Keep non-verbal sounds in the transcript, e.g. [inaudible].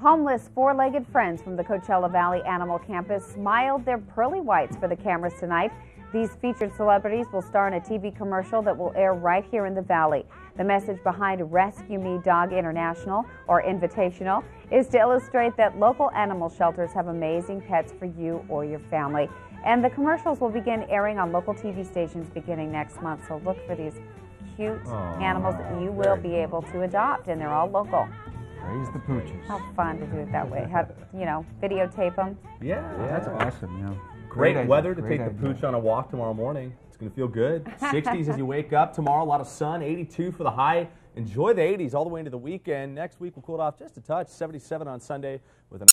Homeless four-legged friends from the Coachella Valley Animal Campus smiled their pearly whites for the cameras tonight. These featured celebrities will star in a TV commercial that will air right here in the Valley. The message behind Rescue Me Dog International, or Invitational, is to illustrate that local animal shelters have amazing pets for you or your family. And the commercials will begin airing on local TV stations beginning next month, so look for these cute Aww, animals that you will be able to adopt, and they're all local. Raise the pooches. How fun to do it that way. Have, you know, videotape them. Yeah, That's awesome, yeah. Great, idea, weather to great take the pooch on a walk tomorrow morning. It's going to feel good. [laughs] 60s as you wake up tomorrow. A lot of sun. 82 for the high. Enjoy the 80s all the way into the weekend. Next week we'll cool it off just a touch. 77 on Sunday with an